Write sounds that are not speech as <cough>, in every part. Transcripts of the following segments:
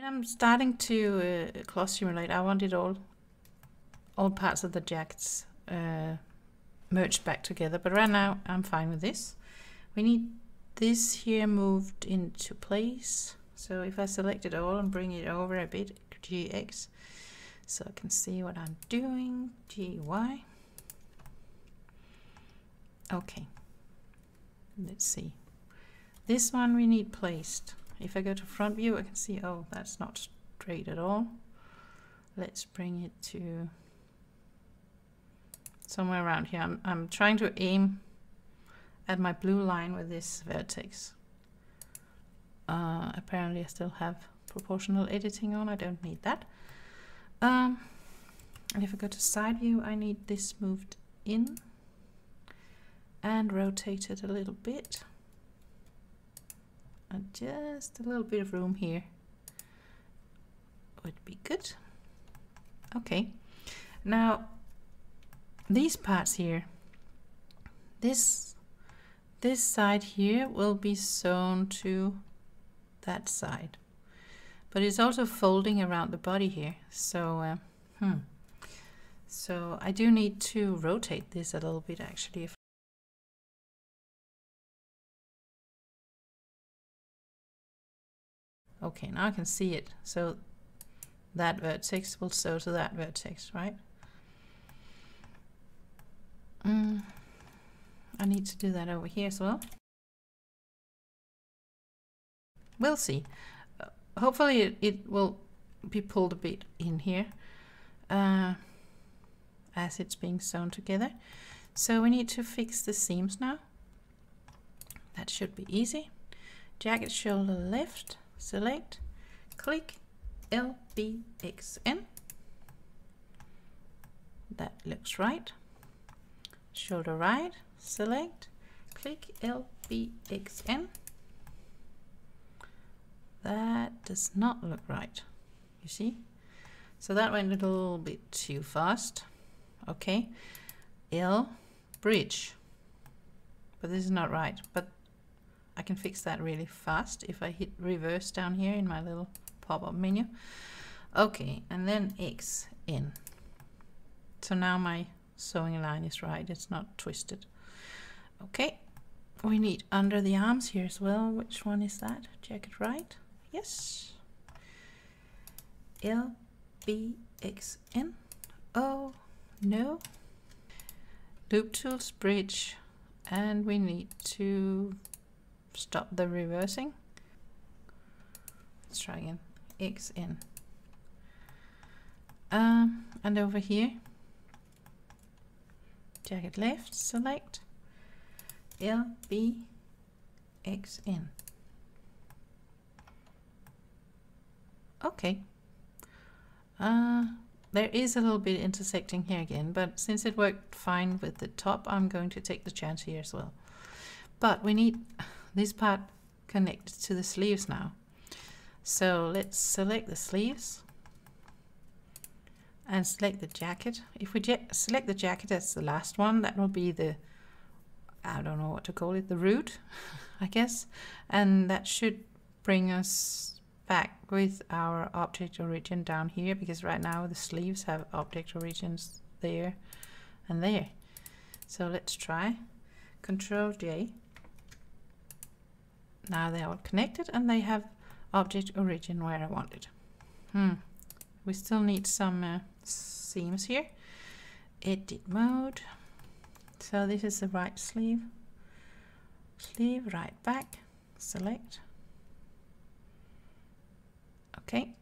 When I'm starting to uh, cloth simulate, I wanted all all parts of the jackets uh, merged back together, but right now I'm fine with this. We need this here moved into place. So if I select it all and bring it over a bit, GX, so I can see what I'm doing, GY. Okay, let's see. This one we need placed. If I go to front view, I can see, oh, that's not straight at all. Let's bring it to somewhere around here. I'm, I'm trying to aim at my blue line with this vertex. Uh, apparently I still have proportional editing on, I don't need that. Um, and if I go to side view, I need this moved in and rotated a little bit. Just a little bit of room here would be good. Okay, now these parts here, this this side here will be sewn to that side, but it's also folding around the body here. So, uh, hmm. So I do need to rotate this a little bit actually. If Okay, now I can see it. So that vertex will sew to that vertex, right? Mm, I need to do that over here as well. We'll see. Uh, hopefully it, it, will be pulled a bit in here uh, as it's being sewn together. So we need to fix the seams now. That should be easy. Jacket shoulder left select, click LBXN. That looks right. Shoulder right, select, click LBXN. That does not look right, you see? So that went a little bit too fast. Okay, L bridge. But this is not right. But I can fix that really fast if I hit reverse down here in my little pop-up menu. Okay, and then X in. So now my sewing line is right, it's not twisted. Okay, we need under the arms here as well. Which one is that? Jacket right? Yes. L, B, X, N. Oh, no. Loop tools, bridge, and we need to stop the reversing. Let's try again. X in. Um, and over here, jacket left, select L, B, X in. Okay. Uh, there is a little bit intersecting here again, but since it worked fine with the top, I'm going to take the chance here as well. But we need this part connects to the sleeves now. So let's select the sleeves and select the jacket. If we select the jacket as the last one, that will be the, I don't know what to call it, the root, <laughs> I guess. And that should bring us back with our object origin down here because right now the sleeves have object origins there and there. So let's try Control J now they are connected and they have object origin where I want it. Hmm. We still need some uh, seams here. Edit mode. So this is the right sleeve. Sleeve, right back, select. Okay.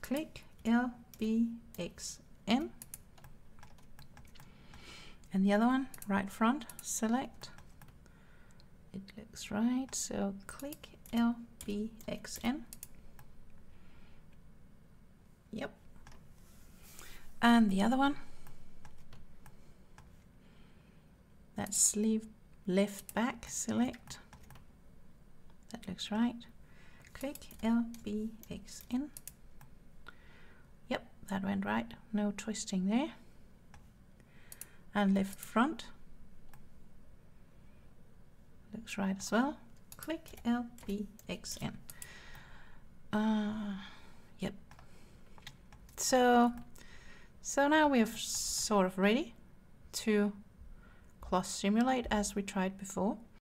Click L, B, X, N. And the other one, right front, select it looks right. So click LBXN. Yep. And the other one. That sleeve left back, select. That looks right. Click LBXN. Yep, that went right. No twisting there. And left front looks right as well. Click LBXN. Uh, yep. So, so now we are sort of ready to cloth simulate as we tried before.